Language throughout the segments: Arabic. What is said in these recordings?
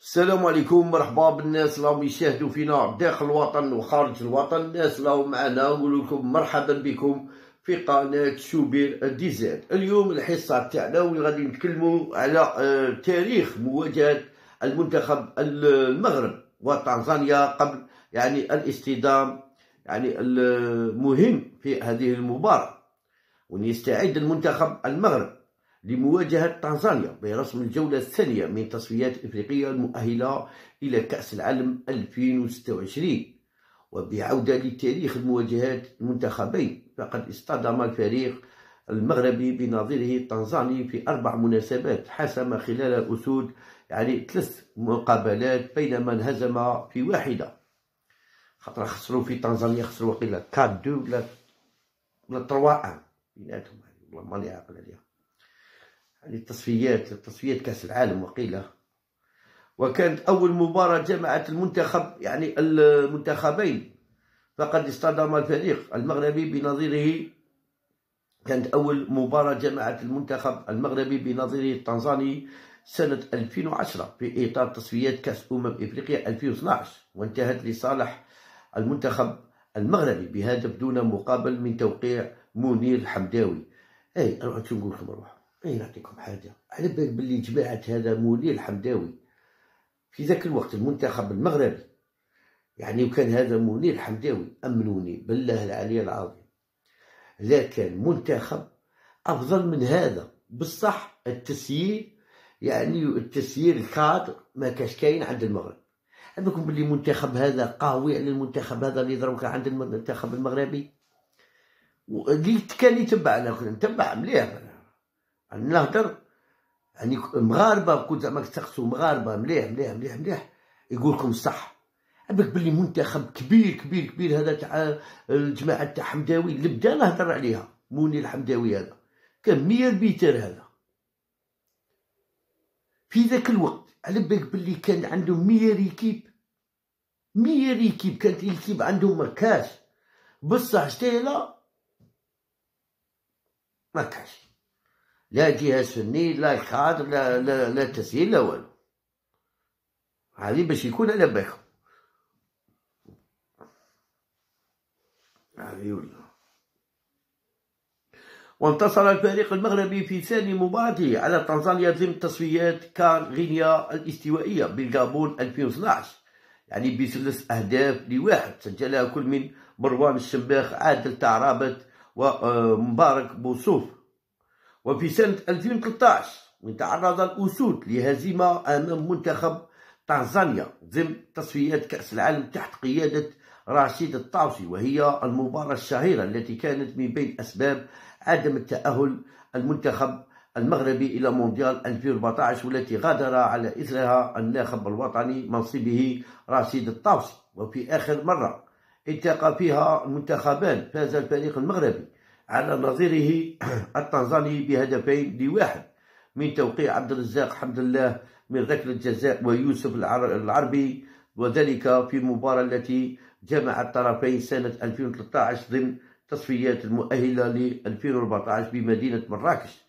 السلام عليكم مرحبا بالناس اللي راهم يشاهدوا فينا داخل الوطن وخارج الوطن. الناس اللي راهم معنا نقول لكم مرحبا بكم في قناة شوبير ديزاين اليوم الحصة تاعنا واللي غادي نتكلموا على آه، تاريخ مواجهة المنتخب المغرب وتنزانيا قبل يعني الاصطدام يعني المهم في هذه المباراة. وان يستعد المنتخب المغرب. لمواجهة تنزانيا برسم الجولة الثانية من تصفيات إفريقية المؤهلة إلى كأس العالم 2026 وبعودة لتاريخ المواجهات المنتخبين فقد اصطدم الفريق المغربي بنظيره التنزاني في أربع مناسبات حسم خلال الأسود يعني ثلاث مقابلات بينما انهزم في واحدة. خاطر خسروا في تنزانيا خسروا وقيلا 4 2 ولا ولا 3 1 بيناتهم والله ماني عاقل عليها يعني التصفيات تصفيات كأس العالم وقيل وكانت أول مباراة جمعت المنتخب يعني المنتخبين. فقد اصطدم الفريق المغربي بنظيره. كانت أول مباراة جمعت المنتخب المغربي بنظيره التنزاني سنة 2010 في إطار تصفيات كأس أمم إفريقيا 2012 وانتهت لصالح المنتخب المغربي بهدف دون مقابل من توقيع منير الحمداوي أي أروح شو نقول لكم أروح اي نعطيكم حاجة. على بالك باللي جماعة هذا منير الحمداوي. في ذاك الوقت المنتخب المغربي. يعني وكان هذا منير الحمداوي أمنوني بالله العلي العظيم. لا كان منتخب أفضل من هذا. بصح التسيير يعني التسيير الكادر ما كاش كاين عند المغرب. عندكم باللي المنتخب هذا قوي على المنتخب هذا اللي ضربك عند المنتخب المغربي؟ اللي كان يتبع أنا كنت نتبع مليح. نهضر. يعني مغاربة كنت زعما تسقسوا مغاربة مليح مليح مليح مليح يقول لكم صح عندك باللي منتخب كبير كبير كبير هذا تاع الجماعة تاع حمداوي اللي بدا نهضر عليها. موني الحمداوي هذا. كان مية بيتر هذا. في ذاك الوقت على بالك باللي كان عندهم مية ريكيب. مية ريكيب كانت ريكيب عندهم مركاش بصح شتيلا ما كاش لا جهاز فني لا كادر لا لا, لا تسهيل لا والو هذه باش يكون على بالكم هذه ولا. وانتصر الفريق المغربي في ثاني مباراته على تنزانيا ضمن تصفيات كان غينيا الاستوائية بالغابون 2012 يعني بثلاث أهداف لواحد. سجلها كل من مروان الشباخ عادل تعرابت ومبارك بوصوف. وفي سنة 2013 من تعرض الأسود لهزيمة أمام منتخب تنزانيا ضمن تصفيات كأس العالم تحت قيادة رشيد الطاوسي وهي المباراة الشهيرة التي كانت من بين أسباب عدم التأهل المنتخب المغربي إلى مونديال 2014 والتي غادر على إثرها الناخب الوطني منصبه رشيد الطاوسي. وفي آخر مرة التقى فيها المنتخبان فاز الفريق المغربي على نظيره التنزاني بهدفين لواحد من توقيع عبد الرزاق حمد الله من ركلة الجزاء ويوسف العربي. وذلك في المباراة التي جمع الطرفين سنة 2013 ضمن تصفيات المؤهلة ل 2014 بمدينة مراكش.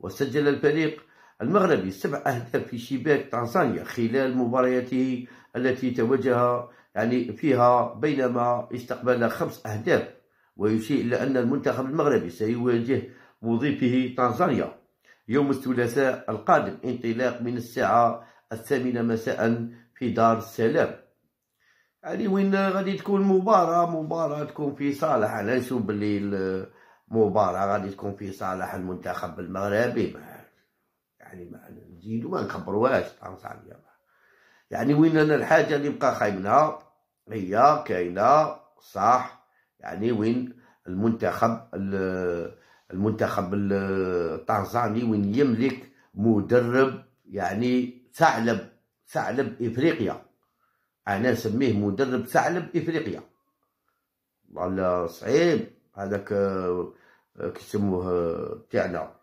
وسجل الفريق المغربي سبع أهداف في شباك تنزانيا خلال مبارياته التي توجه يعني فيها بينما استقبل خمس أهداف. ويشير إلى أن المنتخب المغربي سيواجه مضيفه تنزانيا. يوم الثلاثاء القادم انطلاق من الساعة الثامنة مساء في دار السلام. يعني وين غادي تكون مباراة مباراة تكون في صالح أنا نشوف باللي المباراة غادي تكون في صالح المنتخب المغربي. يعني ما نزيدو ما نكبروهاش تنزانيا. يعني وين أنا الحاجة اللي بقى خايبنها؟ هي كاينة صح يعني وين المنتخب المنتخب التنزاني وين يملك مدرب يعني ثعلب ثعلب إفريقيا. أنا نسميه مدرب ثعلب إفريقيا. والله صعيب هذاك كيسموه تاعنا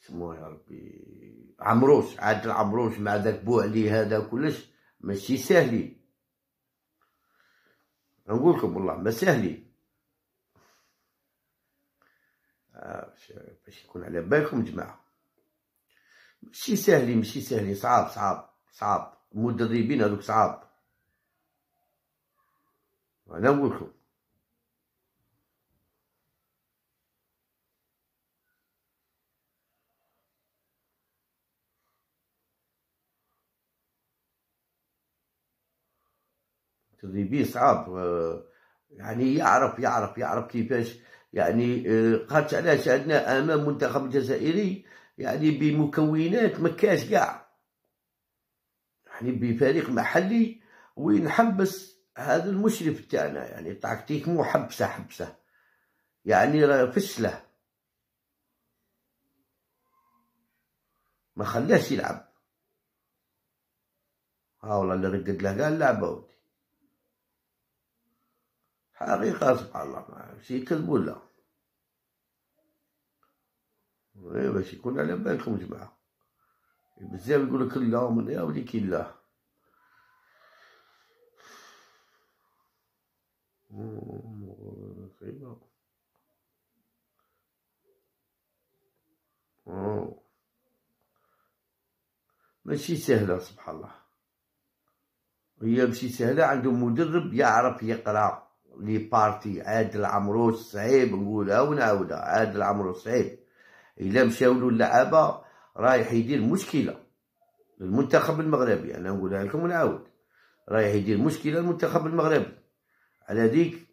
سموه يا ربي عمروش عاد العمروش مع ذاك بوعلي هذا كلش ماشي ساهلين نقول لكم والله ما ساهلين آه باش يكون على بالكم جماعة. ماشي ساهلين ماشي ساهلين صعاب صعاب صعاب المدربين هذوك صعاب أنا نقول لكم. تدريبي صعب يعني يعرف يعرف يعرف كيفاش يعني آه، قالت علاش عندنا أمام منتخب الجزائري يعني بمكونات مكاش كاع. يعني بفريق محلي وين حبس هذا المشرف تاعنا يعني تكتيك مو حبسة حبسة. يعني فشلة. ما خلاش يلعب. ها والله اللي رقد له قال لعب ودي. حقيقة سبحان الله. ماشي كذب ولا؟ إيه، باش يكون على بالكم جماعة. بزاف يقول لك لا من يا ولي كي لا. ماشي سهلة سبحان الله. هي ماشي سهلة عندهم مدرب يعرف يقرأ. لي بارتي عادل عمروش صعيب نقولها ونعاودها عادل عمروش صعيب. إلا مشاو اللعابة رايح يدير مشكلة للمنتخب المغربي. أنا نقولها لكم ونعاود رايح يدير مشكلة للمنتخب المغربي. على ديك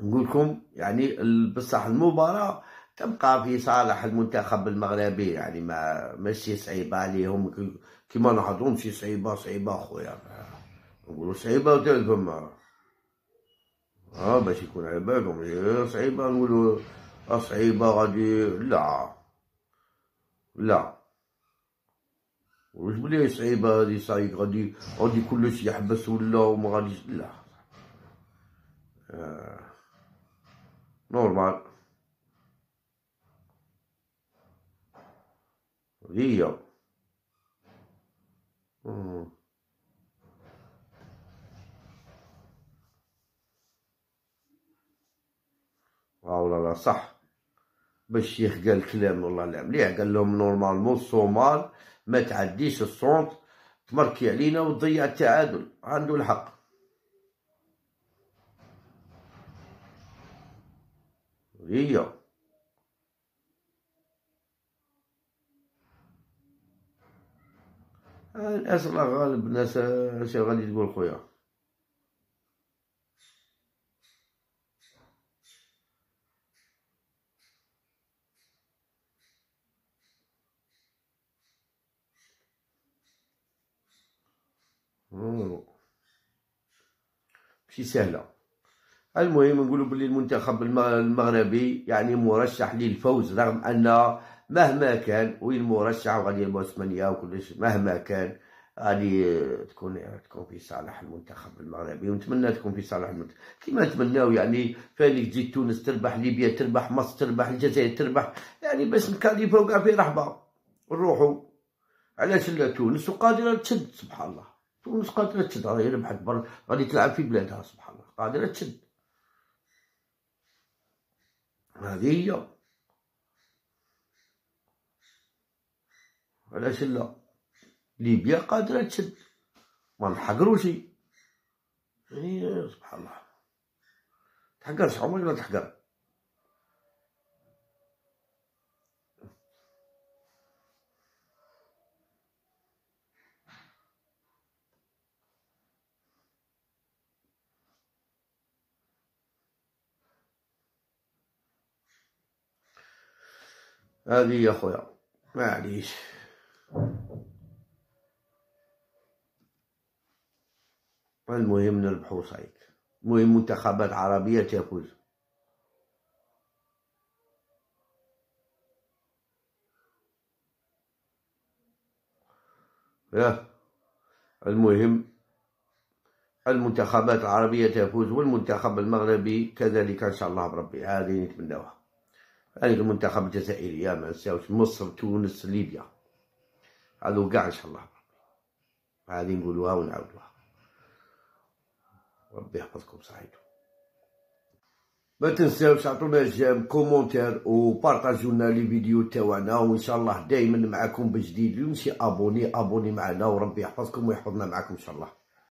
نقول لكم يعني بصح المباراة تبقى في صالح المنتخب المغربي. يعني ما ماشي صعيبة عليهم. كيما نحضروا ماشي صعيبة صعيبة خويا. نقولوا صعيبة وتلكم آه باش يكون على بالكم صعيبة نقولوا صعيبة غادي لا لا. واش بلي صعيبة هادي صعيب غادي غادي كلش يحبس ولا وما غاديش لا. آه. نورمال. هي. آه ولا لا صح. بالشيخ قال كلام والله لا مليح قال لهم نورمالمون الصومال ما تعديش الصونت تمركي علينا وتضيع التعادل. عنده الحق. هي. الناس غالب الناس اش غادي تقول خويا. ماشي سهلة. المهم نقولوا باللي المنتخب المغربي يعني مرشح للفوز رغم أن مهما كان وين مرشح؟ وغادي يلبسوا ثمانية وكلش. مهما كان غادي تكون تكون في صالح المنتخب المغربي ونتمنى تكون في صالح المنتخب. كيما نتمناو يعني فاني تجي تونس تربح ليبيا تربح مصر تربح الجزائر تربح. يعني باش نكاليفو كاع في رحبة. نروحوا علاش لا تونس؟ وقادرة تشد سبحان الله. تونس قادرة تشد راهي ربحت بر غادي تلعب في بلادها سبحان الله قادرة تشد. هذه هي. علاش لا؟ ليبيا قادرة تشد. ما نحقروش. يعني سبحان الله. تحقرش عمرك لا تحقر. هذه يا خويا معليش. المهم نربحو صعيد. المهم منتخبات عربية تفوز. يا المهم المنتخبات العربية تفوز والمنتخب المغربي كذلك إن شاء الله بربي هذه نتمناوها هذه المنتخب الجزائري ما نساوش مصر تونس ليبيا. هذو كاع إن شاء الله. هذه نقولوها ونعاودوها. ربي يحفظكم سعيد ما تنساوش عطونا j'aime commentaire و partagez لنا les vidéos تاعنا وإن شاء الله دائما معكم بجديد. ماشي abonné abonné معنا وربي يحفظكم ويحفظنا معكم إن شاء الله.